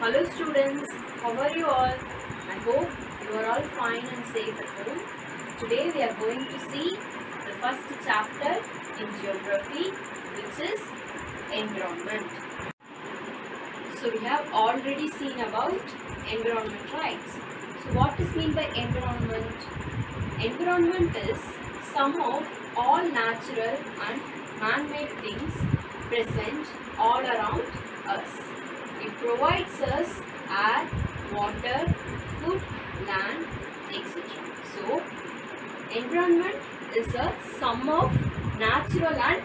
Hello students, how are you all? I hope you are all fine and safe at home. Today we are going to see the first chapter in geography which is environment. So we have already seen about environment rights. So what is mean by environment? Environment is sum of all natural and man-made things present all around us. It provides us air, water, food, land, etc. So, environment is a sum of natural and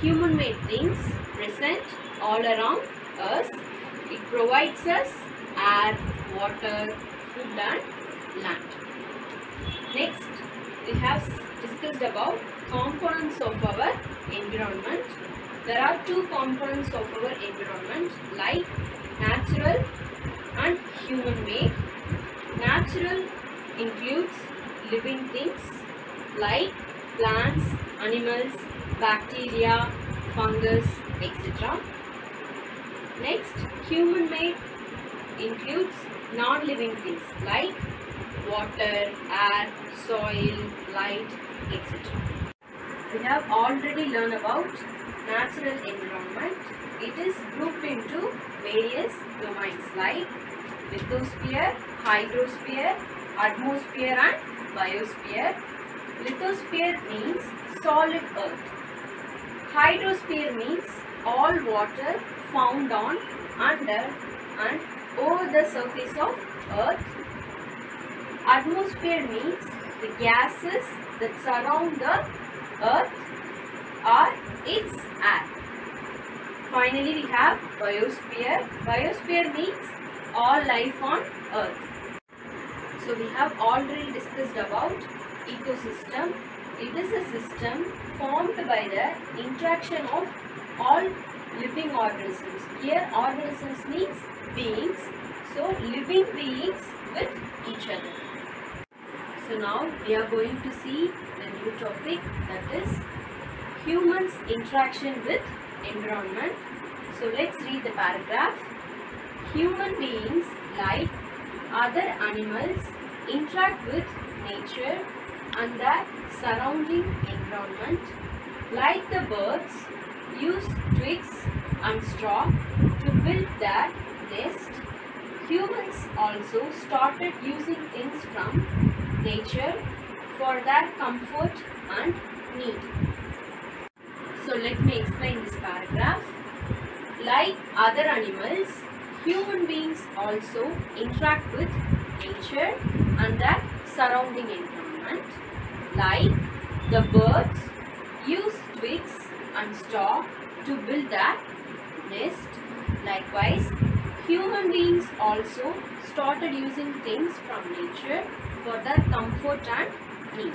human-made things present all around us. It provides us air, water, food and land. Next, we have discussed about components of our environment. There are two components of our environment like natural and human made. Natural includes living things like plants, animals, bacteria, fungus, etc. Next, human made includes non-living things like water, air, soil, light, etc. We have already learned about natural environment. It is grouped into various domains like lithosphere, hydrosphere, atmosphere and biosphere. Lithosphere means solid earth. Hydrosphere means all water found on, under and over the surface of earth. Atmosphere means the gases that surround the earth are its air. Finally, we have biosphere. Biosphere means all life on earth. So, we have already discussed about ecosystem. It is a system formed by the interaction of all living organisms. Here, organisms means beings. So, living beings with each other. So, now we are going to see the new topic that is humans interaction with environment. So let's read the paragraph. Human beings like other animals interact with nature and their surrounding environment. Like the birds use twigs and straw to build their nest. Humans also started using things from nature for their comfort and need. So let me explain this paragraph. Like other animals, human beings also interact with nature and their surrounding environment. Like the birds use twigs and straw to build their nest. Likewise, human beings also started using things from nature for their comfort and need.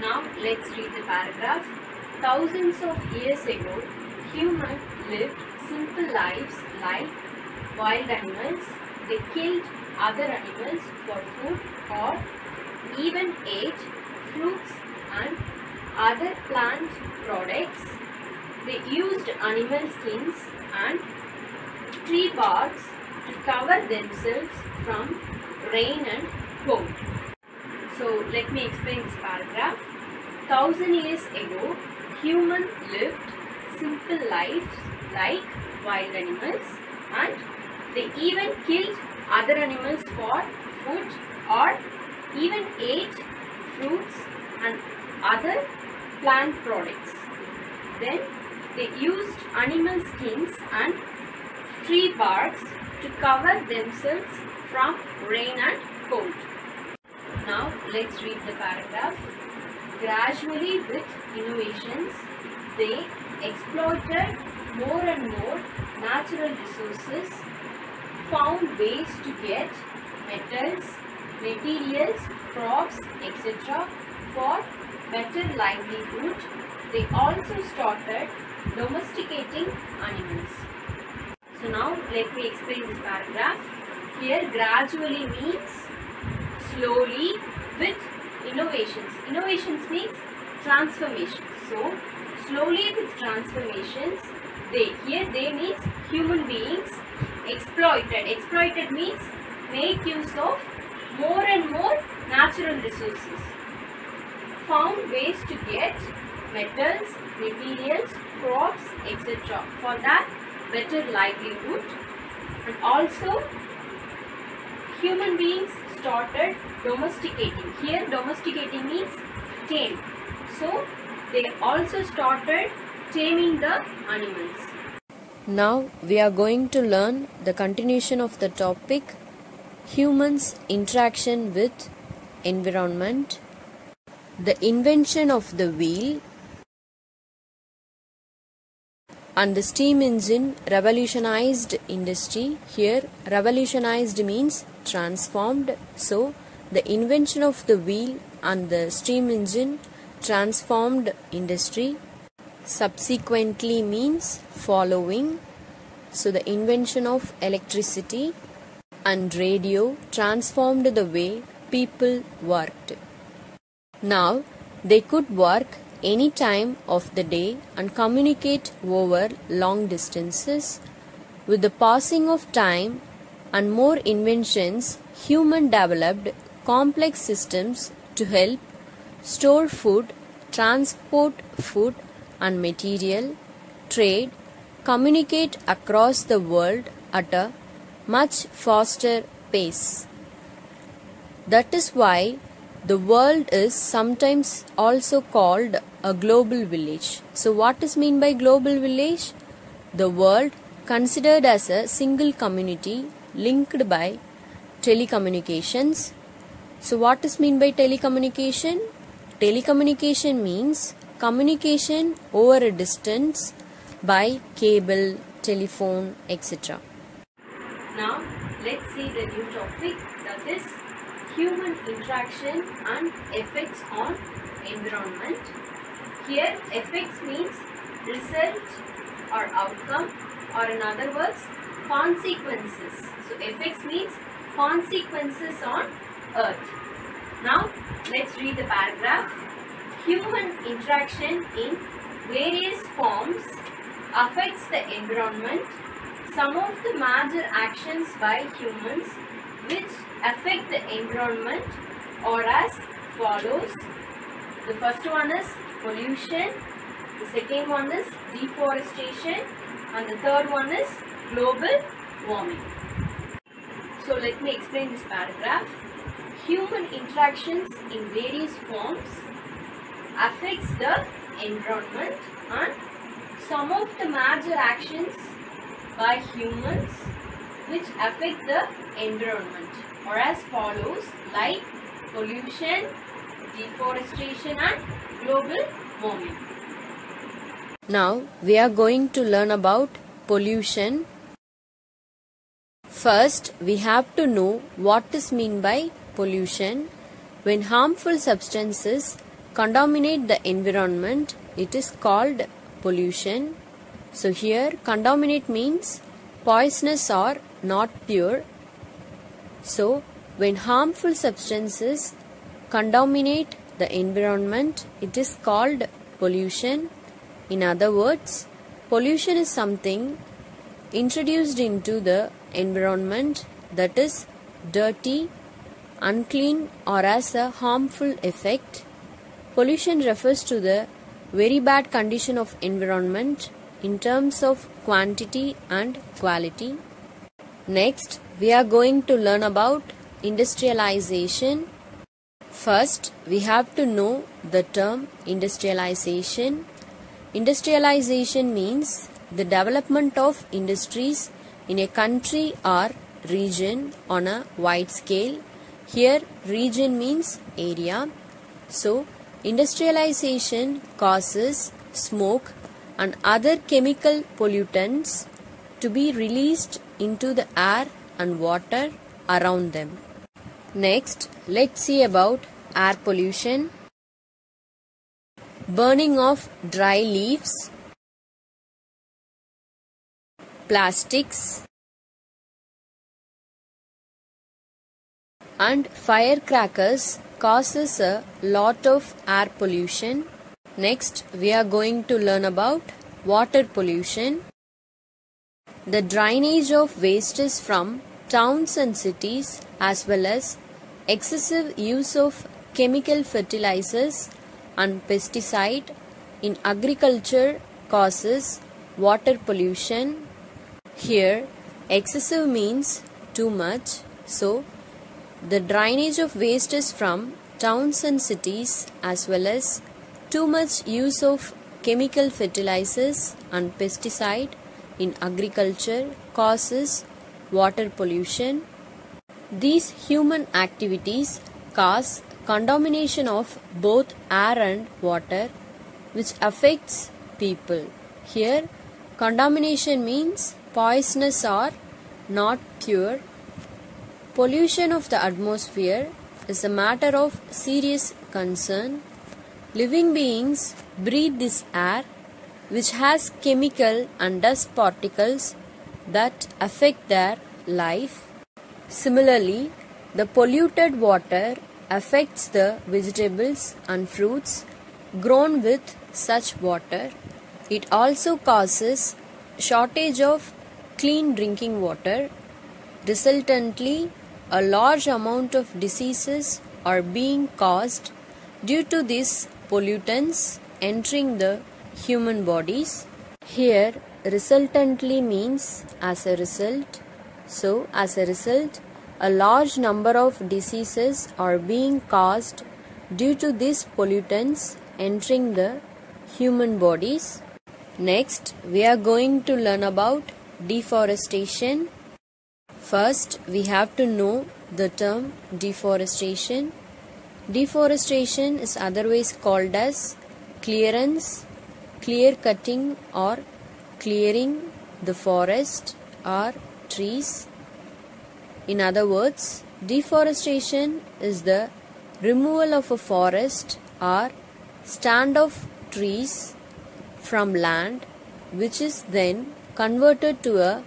Now let's read the paragraph. Thousands of years ago, humans lived simple lives like wild animals. They killed other animals for food or even ate fruits and other plant products. They used animal skins and tree barks to cover themselves from rain and cold. So let me explain this paragraph. Thousand years ago, humans lived simple lives like wild animals and they even killed other animals for food or even ate fruits and other plant products. Then they used animal skins and tree barks to cover themselves from rain and cold. Now let's read the paragraph. Gradually with innovations, they exploited more and more natural resources, found ways to get metals, materials, crops, etc. for better livelihood. They also started domesticating animals. So now let me explain this paragraph. Here gradually means slowly with innovations. Innovations means transformation. So slowly with transformations, they here they means human beings exploited. Exploited means make use of more and more natural resources. Found ways to get metals, materials, crops, etc. For that, better livelihood. And also, human beings started domesticating. Here, domesticating means tame. So, they also started taming the animals. Now we are going to learn the continuation of the topic humans interaction with environment the invention of the wheel and the steam engine revolutionized industry here revolutionized means transformed. So the invention of the wheel and the steam engine transformed industry. Subsequently means following. So the invention of electricity and radio transformed the way people worked. Now they could work any time of the day and communicate over long distances. With the passing of time and more inventions human developed complex systems to help store food transport food and material, trade, communicate across the world at a much faster pace. That is why the world is sometimes also called a global village. So, what is mean by global village? The world considered as a single community linked by telecommunications. So, what is mean by telecommunication? Telecommunication means communication over a distance by cable, telephone, etc. Now, let's see the new topic that is human interaction and effects on environment. Here, effects means result or outcome or in other words, consequences. So, effects means consequences on earth. Now, let's read the paragraph human interaction in various forms affects the environment. Some of the major actions by humans which affect the environment are as follows. The first one is pollution, the second one is deforestation and the third one is global warming. So let me explain this paragraph. Human interactions in various forms affects the environment and some of the major actions by humans which affect the environment are as follows like pollution, deforestation and global warming. Now we are going to learn about pollution. First, we have to know what is mean by pollution. When harmful substances contaminate the environment, it is called pollution. So here contaminate means poisonous or not pure. So when harmful substances contaminate the environment, it is called pollution. In other words, pollution is something introduced into the environment that is dirty, unclean or as a harmful effect. Pollution refers to the very bad condition of environment in terms of quantity and quality. Next, we are going to learn about industrialization. First, we have to know the term industrialization. Industrialization means the development of industries in a country or region on a wide scale. Here, region means area. So, industrialization causes smoke and other chemical pollutants to be released into the air and water around them. Next, let's see about air pollution. Burning of dry leaves, plastics, and firecrackers causes a lot of air pollution. Next, we are going to learn about water pollution. the drainage of wastes from towns and cities as well as excessive use of chemical fertilizers and pesticide in agriculture causes water pollution. Here, excessive means too much, so the drainage of wastes from towns and cities as well as too much use of chemical fertilizers and pesticide in agriculture causes water pollution. These human activities cause contamination of both air and water which affects people. Here contamination means poisonous or not pure. Pollution of the atmosphere is a matter of serious concern. Living beings breathe this air which has chemical and dust particles that affect their life. Similarly, the polluted water affects the vegetables and fruits grown with such water. It also causes shortage of clean drinking water. Resultantly, a large amount of diseases are being caused due to these pollutants entering the human bodies. Here, resultantly means as a result. So, as a result, a large number of diseases are being caused due to these pollutants entering the human bodies. Next, we are going to learn about deforestation. First, we have to know the term deforestation. Deforestation is otherwise called as clearance, clear cutting, or clearing the forest or trees. In other words, deforestation is the removal of a forest or stand of trees from land which is then converted to a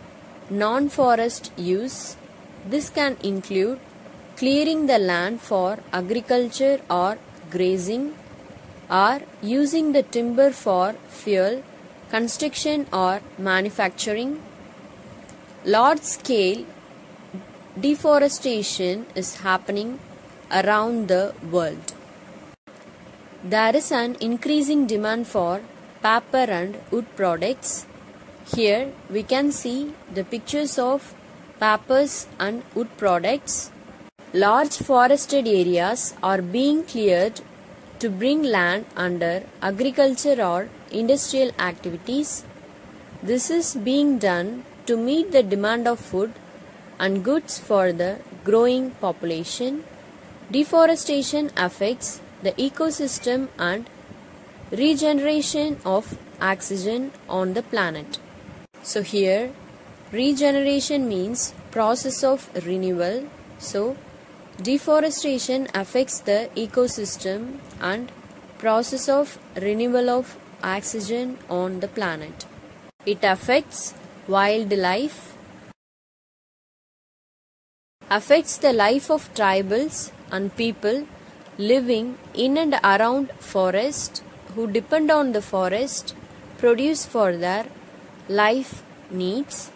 non forest use. This can include clearing the land for agriculture or grazing or using the timber for fuel, construction or manufacturing. Large scale deforestation is happening around the world. There is an increasing demand for paper and wood products. Here we can see the pictures of papers and wood products. Large forested areas are being cleared to bring land under agriculture or industrial activities. This is being done to meet the demand of food and goods for the growing population. Deforestation affects the ecosystem and regeneration of oxygen on the planet. So here regeneration means process of renewal. So deforestation affects the ecosystem and process of renewal of oxygen on the planet. It affects wildlife, affects the life of tribals and people living in and around forest who depend on the forest produce for their life needs.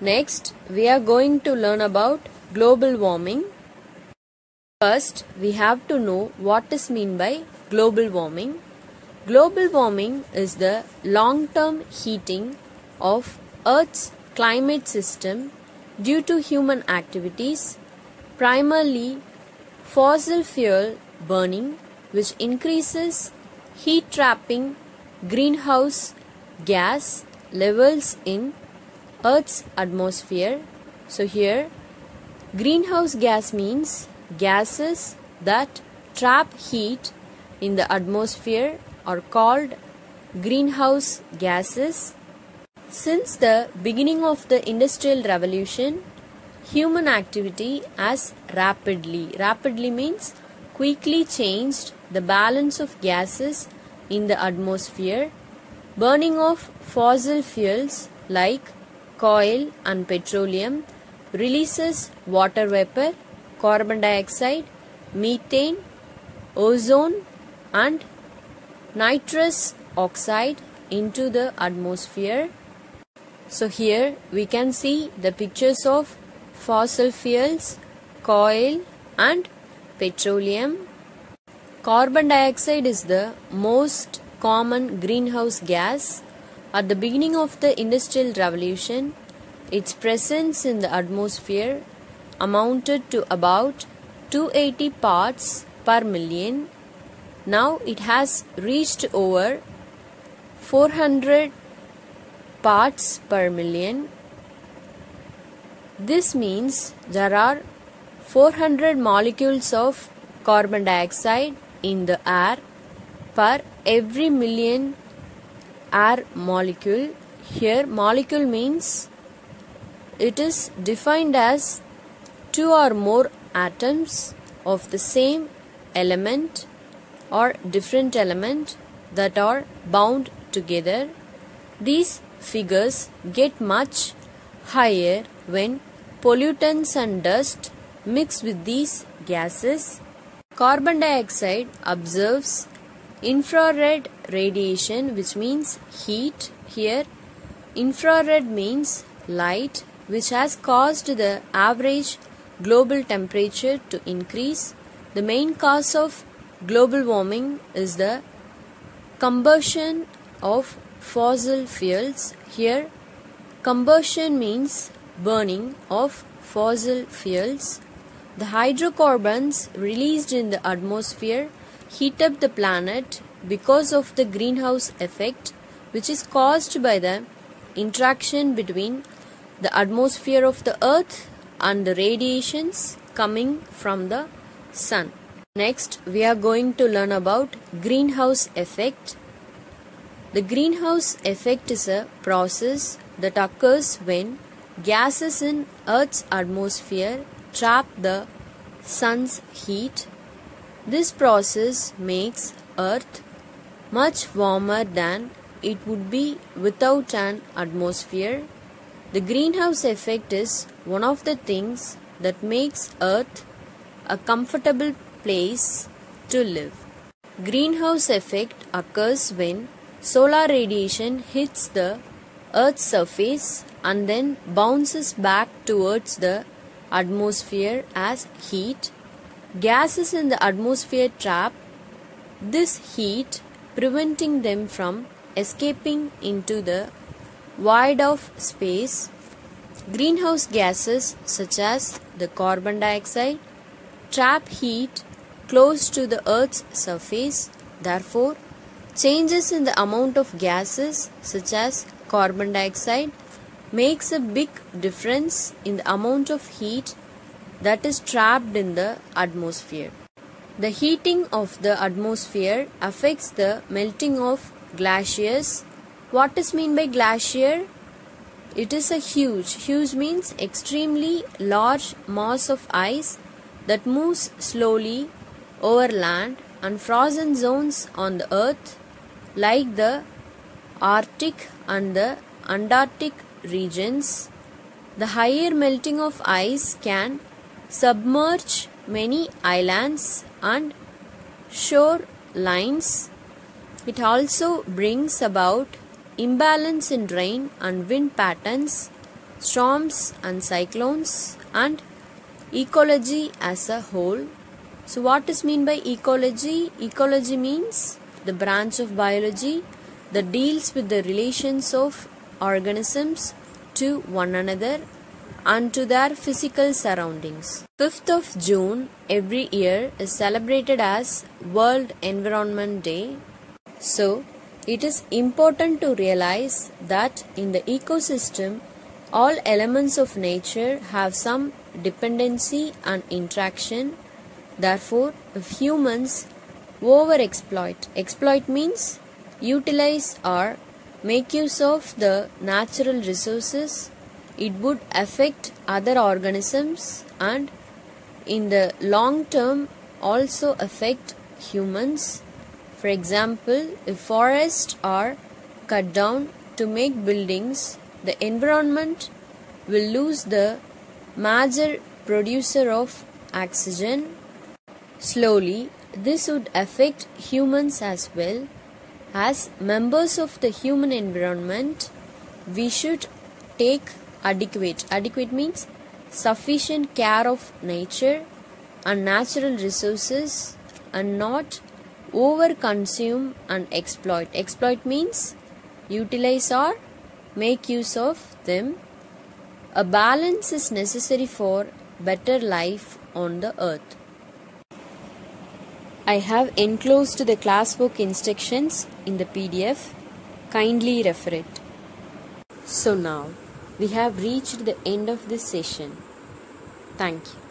Next, we are going to learn about global warming. First, we have to know what is mean by global warming. Global warming is the long-term heating of Earth's climate system due to human activities, primarily fossil fuel burning, which increases heat trapping greenhouse gas levels in Earth's atmosphere. So, here greenhouse gas means gases that trap heat in the atmosphere are called greenhouse gases. Since the beginning of the Industrial Revolution, human activity has rapidly, rapidly means quickly changed the balance of gases in the atmosphere. Burning of fossil fuels like coal and petroleum releases water vapor, carbon dioxide, methane, ozone and nitrous oxide into the atmosphere. So here we can see the pictures of fossil fuels, coal and petroleum. Carbon dioxide is the most common greenhouse gas. At the beginning of the Industrial Revolution, its presence in the atmosphere amounted to about 280 parts per million. Now it has reached over 400 parts per million. This means there are 400 molecules of carbon dioxide in the air per every million air molecule. Here, molecule means it is defined as two or more atoms of the same element or different element that are bound together. These figures get much higher when pollutants and dust mix with these gases. Carbon dioxide observes infrared radiation which means heat here. Infrared means light which has caused the average global temperature to increase. The main cause of global warming is the combustion of fossil fuels here. Combustion means burning of fossil fuels. The hydrocarbons released in the atmosphere heat up the planet because of the greenhouse effect which is caused by the interaction between the atmosphere of the earth and the radiations coming from the sun. Next, we are going to learn about greenhouse effect. The greenhouse effect is a process that occurs when gases in Earth's atmosphere trap the sun's heat. This process makes Earth much warmer than it would be without an atmosphere. The greenhouse effect is one of the things that makes Earth a comfortable place to live. Greenhouse effect occurs when solar radiation hits the Earth's surface and then bounces back towards the atmosphere as heat. Gases in the atmosphere trap this heat, preventing them from escaping into the void of space. Greenhouse gases such as the carbon dioxide trap heat close to the Earth's surface. Therefore, changes in the amount of gases such as carbon dioxide makes a big difference in the amount of heat that is trapped in the atmosphere. The heating of the atmosphere affects the melting of glaciers. What is mean by glacier? It is a huge, huge means extremely large mass of ice that moves slowly over land and frozen zones on the earth like the Arctic and the Antarctic regions. The higher melting of ice can submerge many islands and shorelines. It also brings about imbalance in rain and wind patterns, storms and cyclones, and ecology as a whole. So, what is mean by ecology? Ecology means the branch of biology that deals with the relations of organisms to one another and to their physical surroundings. 5th of June every year is celebrated as World Environment Day. So, it is important to realize that in the ecosystem, all elements of nature have some dependency and interaction. Therefore, if humans overexploit, exploit means utilize or make use of the natural resources it would affect other organisms and in the long term also affect humans. For example, if forests are cut down to make buildings, the environment will lose the major producer of oxygen. Slowly, this would affect humans as well. As members of the human environment, we should take adequate. Adequate means sufficient care of nature and natural resources and not over consume and exploit. Exploit means utilize or make use of them. A balance is necessary for better life on the earth. I have enclosed the classwork instructions in the PDF. Kindly refer it. So now we have reached the end of this session. Thank you.